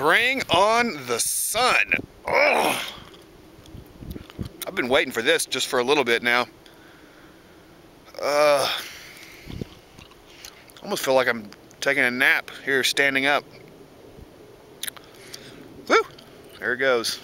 Bring on the sun. Oh. I've been waiting for this just for a little bit now. Uh, almost feel like I'm taking a nap here standing up. Woo! There it goes.